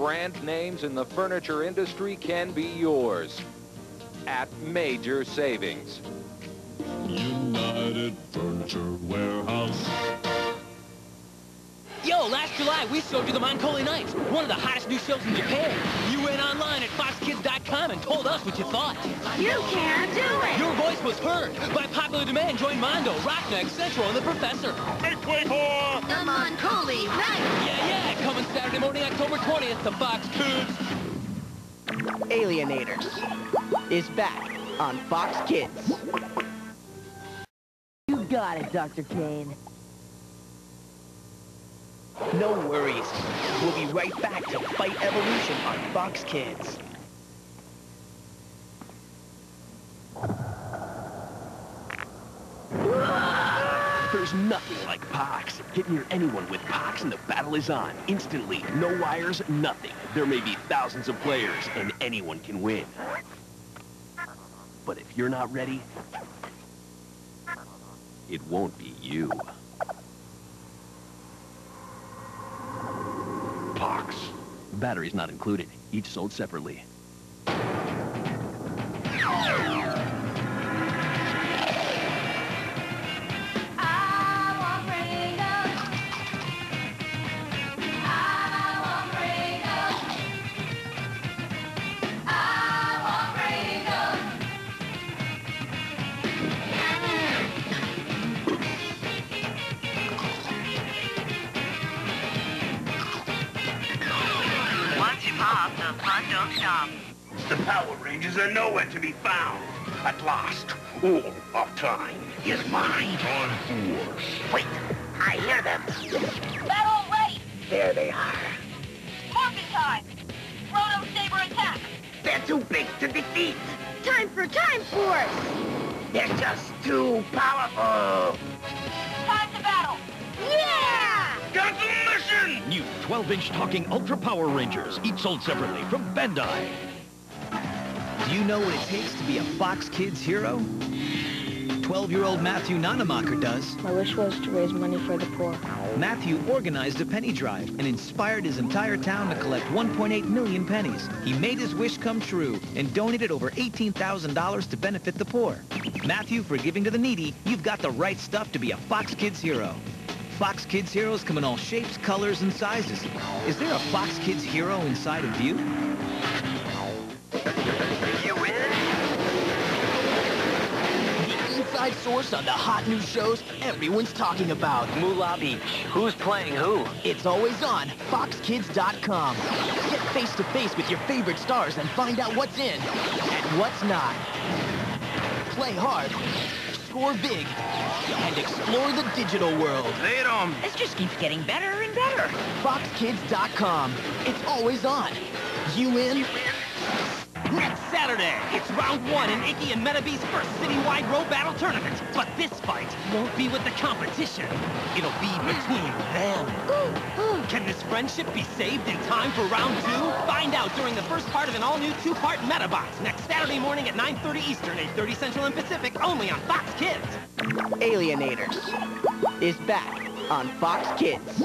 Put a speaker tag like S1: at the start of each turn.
S1: brand names in the furniture industry can be yours at major savings.
S2: United Furniture Warehouse.
S3: Yo, last July, we showed you the Mon Colle Knights, one of the hottest new shows in Japan. You went online at foxkids.com and told us what you thought.
S4: You can't do it!
S3: Your voice was heard. By popular demand, join Mondo, Rockna, Central, and The Professor.
S2: Make way for...
S4: The
S3: Mon Colle Saturday morning, October 20th the Fox Kids.
S5: Alienators is back on Fox Kids.
S6: You got it, Dr. Kane.
S5: No worries. We'll be right back to fight evolution on Fox Kids.
S7: There's nothing like Pox. Get near anyone with Pox and the battle is on. Instantly. No wires, nothing. There may be thousands of players, and anyone can win. But if you're not ready, it won't be you. Pox. Batteries not included. Each sold separately.
S8: Pop, the fun don't stop.
S9: The Power Rangers are nowhere to be found. At last, all of time is mine.
S2: Time Force.
S9: Wait, I hear them.
S4: Battle ready.
S9: There they are.
S4: Morphin time. Chrono Saber attack.
S9: They're too big to defeat.
S4: Time for Time Force.
S9: They're just too powerful.
S4: Time to battle. Yeah!
S9: Got the mission!
S7: New 12-inch talking Ultra Power Rangers, each sold separately from Bandai.
S10: Do you know what it takes to be a Fox Kids hero? 12-year-old Matthew Nonnemacher does.
S6: My wish was to raise money for the poor.
S10: Matthew organized a penny drive and inspired his entire town to collect 1.8 million pennies. He made his wish come true and donated over $18,000 to benefit the poor. Matthew, for giving to the needy, you've got the right stuff to be a Fox Kids hero. Fox Kids heroes come in all shapes, colors, and sizes. Is there a Fox Kids hero inside of you?
S3: The inside source on the hot new shows everyone's talking about. Moolah Beach. Who's playing who?
S5: It's always on foxkids.com. Get face to face with your favorite stars and find out what's in and what's not. Play hard, score big, and explore the digital world.
S9: Lead 'em.
S8: This just keeps getting better and better.
S5: Foxkids.com. It's always on. You in?
S3: Next Saturday, it's round one in Ikki and Metabee's first citywide Robattle tournament. But this fight won't be with the competition. It'll be between them. Can this friendship be saved in time for round two? Find out during the first part of an all-new two-part Medabots next Saturday morning at 9.30 Eastern, 8.30 Central and Pacific, only on Fox Kids.
S5: Alienators is back on Fox Kids.